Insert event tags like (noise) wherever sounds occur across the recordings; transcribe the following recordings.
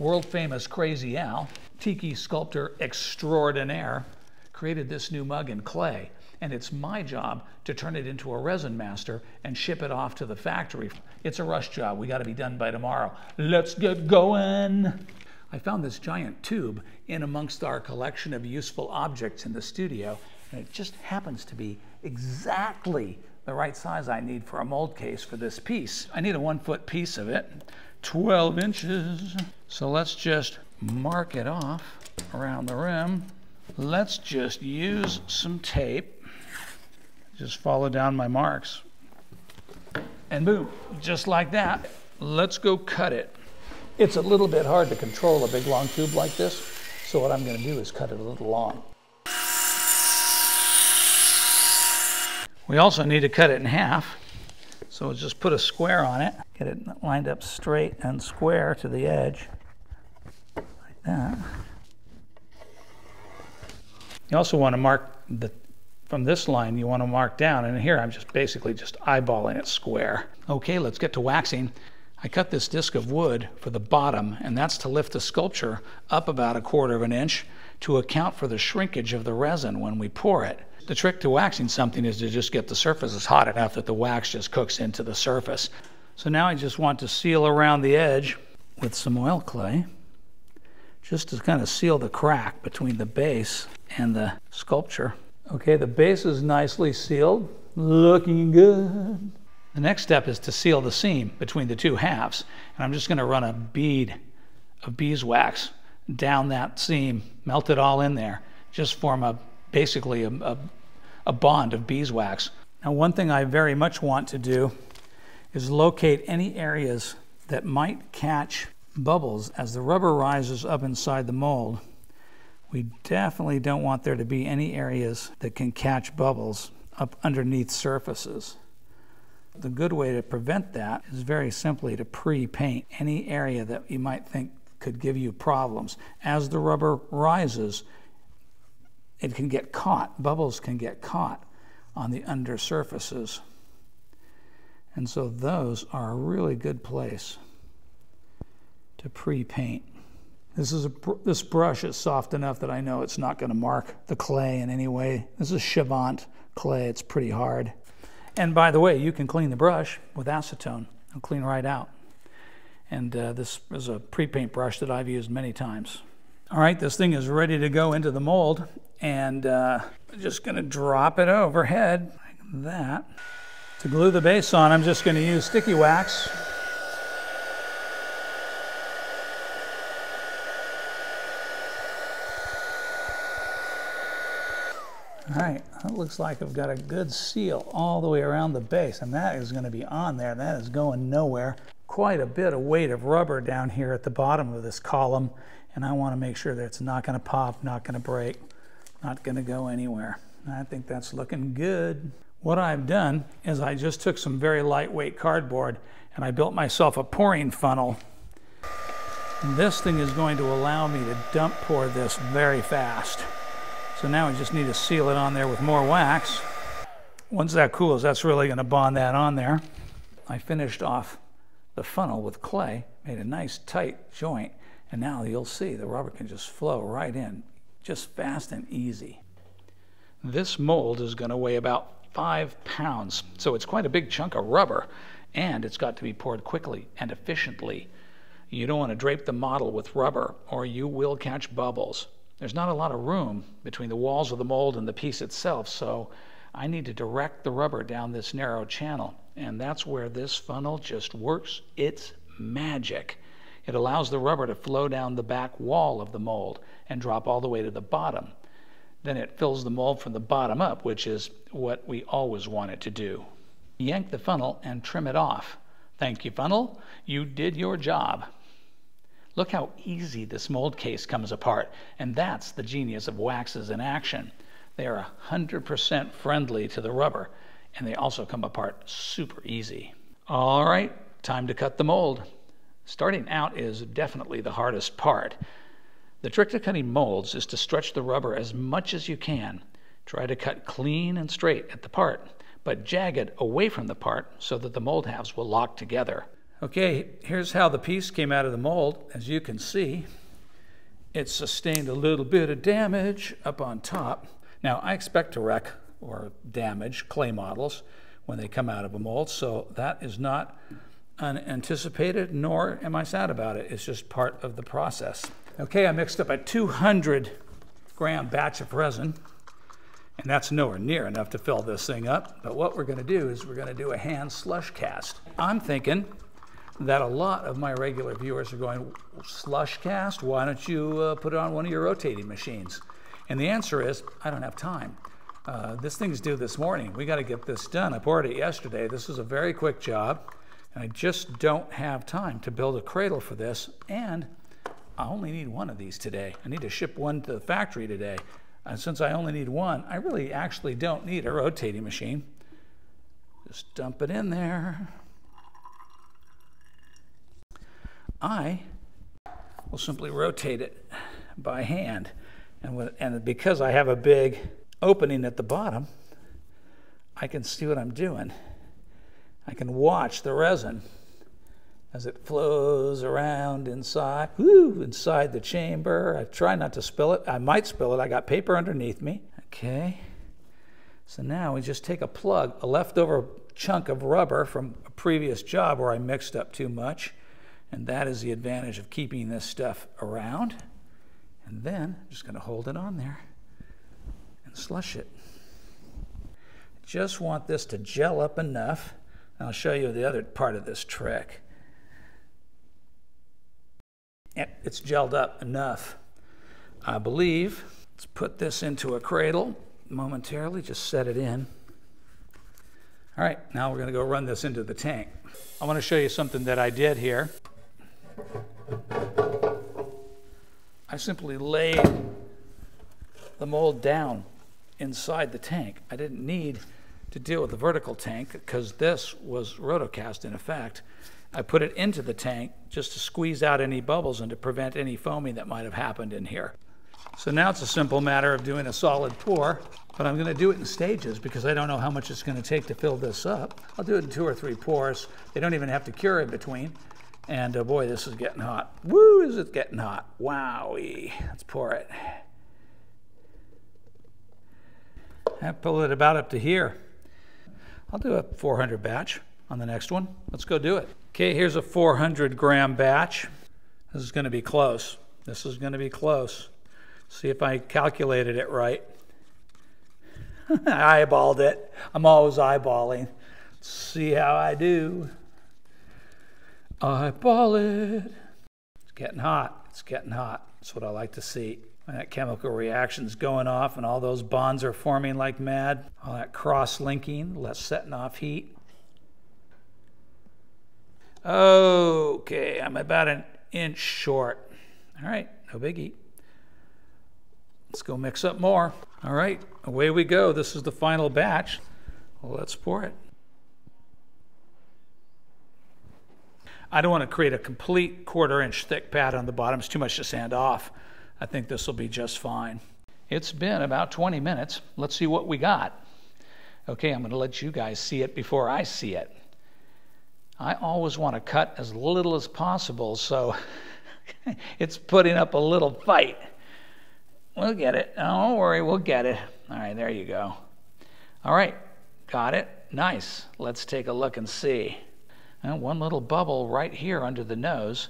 world famous Crazy Al, tiki sculptor extraordinaire, created this new mug in clay. And it's my job to turn it into a resin master and ship it off to the factory. It's a rush job. We got to be done by tomorrow. Let's get going. I found this giant tube in amongst our collection of useful objects in the studio, and it just happens to be exactly the right size I need for a mold case for this piece. I need a one foot piece of it, 12 inches. So let's just mark it off around the rim. Let's just use some tape. Just follow down my marks. And boom, just like that. Let's go cut it. It's a little bit hard to control a big long tube like this, so what I'm gonna do is cut it a little long. We also need to cut it in half. So we'll just put a square on it, get it lined up straight and square to the edge, like that. You also want to mark the from this line you want to mark down and here I'm just basically just eyeballing it square. Okay, let's get to waxing. I cut this disc of wood for the bottom and that's to lift the sculpture up about a quarter of an inch to account for the shrinkage of the resin when we pour it. The trick to waxing something is to just get the surfaces hot enough that the wax just cooks into the surface. So now I just want to seal around the edge with some oil clay, just to kind of seal the crack between the base and the sculpture. Okay, the base is nicely sealed, looking good. The next step is to seal the seam between the two halves. And I'm just going to run a bead of beeswax down that seam, melt it all in there, just form a basically a, a, a bond of beeswax. Now, one thing I very much want to do is locate any areas that might catch bubbles as the rubber rises up inside the mold. We definitely don't want there to be any areas that can catch bubbles up underneath surfaces. The good way to prevent that is very simply to pre-paint any area that you might think could give you problems. As the rubber rises, it can get caught, bubbles can get caught on the under surfaces. And so those are a really good place to pre-paint. This is a, this brush is soft enough that I know it's not going to mark the clay in any way. This is Chavant clay. It's pretty hard. And by the way, you can clean the brush with acetone. It'll clean right out. And uh, this is a pre-paint brush that I've used many times. All right, this thing is ready to go into the mold and uh, just going to drop it overhead like that. To glue the base on, I'm just going to use sticky wax. All right, that looks like I've got a good seal all the way around the base, and that is going to be on there. That is going nowhere. Quite a bit of weight of rubber down here at the bottom of this column, and I want to make sure that it's not going to pop, not going to break. Not going to go anywhere. I think that's looking good. What I've done is I just took some very lightweight cardboard and I built myself a pouring funnel. And this thing is going to allow me to dump pour this very fast. So now we just need to seal it on there with more wax. Once that cools, that's really going to bond that on there. I finished off the funnel with clay, made a nice tight joint, and now you'll see the rubber can just flow right in just fast and easy. This mold is going to weigh about five pounds, so it's quite a big chunk of rubber, and it's got to be poured quickly and efficiently. You don't want to drape the model with rubber, or you will catch bubbles. There's not a lot of room between the walls of the mold and the piece itself, so I need to direct the rubber down this narrow channel, and that's where this funnel just works its magic. It allows the rubber to flow down the back wall of the mold and drop all the way to the bottom. Then it fills the mold from the bottom up, which is what we always want it to do. Yank the funnel and trim it off. Thank you, funnel. You did your job. Look how easy this mold case comes apart, and that's the genius of waxes in action. They are 100% friendly to the rubber, and they also come apart super easy. All right, time to cut the mold. Starting out is definitely the hardest part. The trick to cutting molds is to stretch the rubber as much as you can. Try to cut clean and straight at the part, but jagged away from the part so that the mold halves will lock together. Okay, here's how the piece came out of the mold. As you can see, it sustained a little bit of damage up on top. Now, I expect to wreck or damage clay models when they come out of a mold, so that is not unanticipated, nor am I sad about it. It's just part of the process. Okay, I mixed up a 200 gram batch of resin, and that's nowhere near enough to fill this thing up. But what we're gonna do is we're gonna do a hand slush cast. I'm thinking that a lot of my regular viewers are going, slush cast? Why don't you uh, put it on one of your rotating machines? And the answer is, I don't have time. Uh, this thing's due this morning. We got to get this done. I poured it yesterday. This is a very quick job, and I just don't have time to build a cradle for this. And I only need one of these today. I need to ship one to the factory today. And since I only need one, I really actually don't need a rotating machine. Just dump it in there. I will simply rotate it by hand. And, with, and because I have a big opening at the bottom, I can see what I'm doing. I can watch the resin as it flows around inside, inside the chamber. I try not to spill it. I might spill it. I got paper underneath me. Okay. So now we just take a plug, a leftover chunk of rubber from a previous job where I mixed up too much, and that is the advantage of keeping this stuff around. And then I'm just going to hold it on there and slush it. Just want this to gel up enough. I'll show you the other part of this trick. It's gelled up enough. I believe. Let's put this into a cradle momentarily, just set it in. All right, now we're going to go run this into the tank. I want to show you something that I did here. I simply laid the mold down inside the tank. I didn't need to deal with the vertical tank because this was rotocast in effect. I put it into the tank just to squeeze out any bubbles and to prevent any foaming that might have happened in here. So now it's a simple matter of doing a solid pour, but I'm going to do it in stages because I don't know how much it's going to take to fill this up. I'll do it in two or three pours. They don't even have to cure in between. And uh, boy, this is getting hot. Woo, is it getting hot. Wowie. Let's pour it. I pull it about up to here. I'll do a 400 batch on the next one. Let's go do it. Okay, here's a 400 gram batch. This is going to be close. This is going to be close. See if I calculated it right. (laughs) I eyeballed it. I'm always eyeballing. see how I do. Eyeball it. It's getting hot. It's getting hot. That's what I like to see. That chemical reaction's going off and all those bonds are forming like mad, all that cross linking, less setting off heat. Okay, I'm about an inch short. All right, no biggie. Let's go mix up more. All right, away we go. This is the final batch. let's pour it. I don't want to create a complete quarter inch thick pad on the bottom. It's too much to sand off. I think this will be just fine. It's been about 20 minutes. Let's see what we got. Okay, I'm going to let you guys see it before I see it. I always want to cut as little as possible, so (laughs) it's putting up a little fight. We'll get it. Don't worry, we'll get it. All right, there you go. All right, got it. Nice. Let's take a look and see. And one little bubble right here under the nose,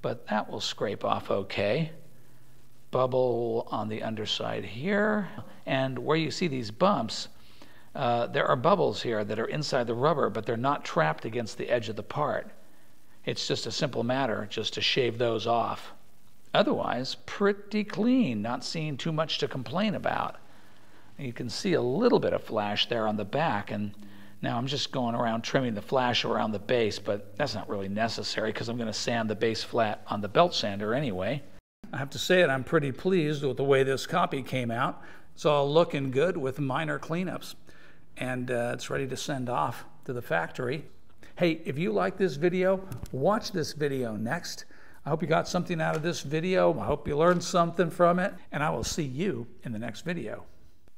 but that will scrape off okay. Bubble on the underside here. And where you see these bumps, uh, there are bubbles here that are inside the rubber, but they're not trapped against the edge of the part. It's just a simple matter just to shave those off. Otherwise, pretty clean, not seeing too much to complain about. You can see a little bit of flash there on the back, and now I'm just going around trimming the flash around the base, but that's not really necessary because I'm going to sand the base flat on the belt sander anyway. I have to say it, I'm pretty pleased with the way this copy came out. It's all looking good with minor cleanups, and uh, it's ready to send off to the factory. Hey, if you like this video, watch this video next. I hope you got something out of this video. I hope you learned something from it, and I will see you in the next video.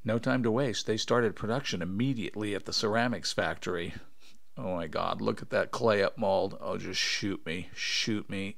No time to waste. They started production immediately at the ceramics factory. Oh my God, look at that clay up mold. Oh, just shoot me, shoot me.